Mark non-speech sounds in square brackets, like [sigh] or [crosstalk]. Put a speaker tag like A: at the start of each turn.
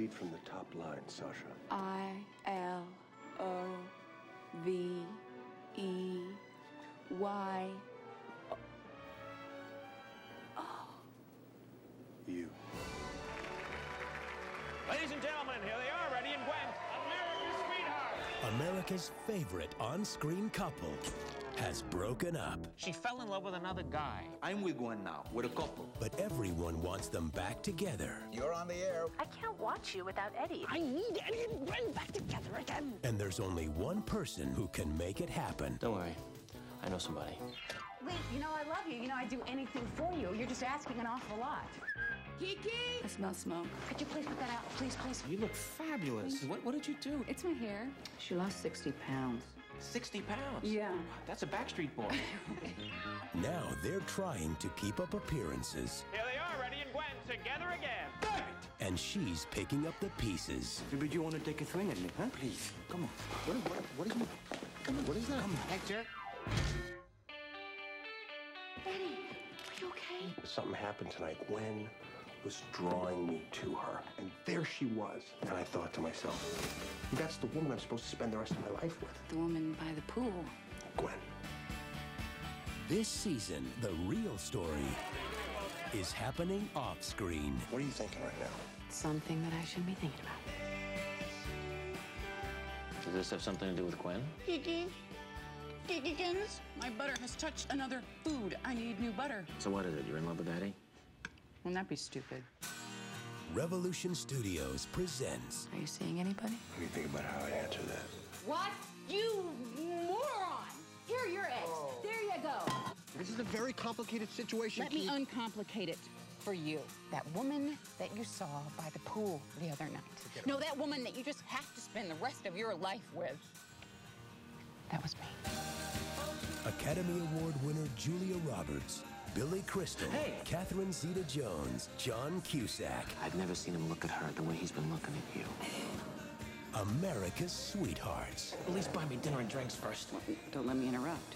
A: read from the top line, Sasha.
B: I L O V E Y. Oh.
A: You.
C: Ladies and gentlemen, here they are, Eddie and Gwen, America's sweetheart.
D: America's favorite on screen couple has broken up,
C: She fell in love with another guy.
E: I'm with one now. We're a couple.
D: but everyone wants them back together.
E: You're on the air.
F: I can't watch you without Eddie.
G: I need Eddie and Gwen back together again.
D: And there's only one person who can make it happen.
H: Don't worry. I know somebody.
I: Wait, you know I love you. You know I'd do anything for you. You're just asking an awful lot. Kiki!
B: I smell smoke.
I: Could you please put that out? Please, please.
H: You look fabulous. What, what did you do?
B: It's my hair.
I: She lost 60 pounds.
H: 60 pounds.
I: Yeah.
H: That's a Backstreet Boy. [laughs]
D: Now they're trying to keep up appearances,
C: Here they are, Eddie and Gwen, together again.
D: and she's picking up the pieces.
E: But you want to take a swing at me, huh? Please. Come on. What, what, what is it? Come on. What is that? Come on.
G: Hector?
I: Are you okay?
A: Something happened tonight. Gwen was drawing me to her, and there she was. And I thought to myself, that's the woman I'm supposed to spend the rest of my life with.
B: The woman by the pool.
A: Gwen.
D: This season, the real story is happening off screen.
A: What are you thinking right now?
I: Something that I shouldn't be thinking about.
H: Does this have something to do with Gwen?
G: Kiki? Kikikins? My butter has touched another food. I need new butter.
H: So what is it? You're in love with Eddie?
G: Wouldn't that be stupid?
D: Revolution Studios presents
B: Are you seeing anybody?
A: Let me think about how I answer that?
I: What? You moron! Here, your eggs. There you go.
G: This is a very complicated situation. Let me uncomplicate it for you. That woman that you saw by the pool the other night. No, that woman that you just have to spend the rest of your life with. That was me.
D: Academy Award winner Julia Roberts, Billy Crystal,
H: Hey!
D: Catherine Zeta Jones, John Cusack,
H: I've never seen him look at her the way he's been looking at you.
D: America's sweethearts.
H: At least buy me dinner and drinks first.
G: Don't let me interrupt.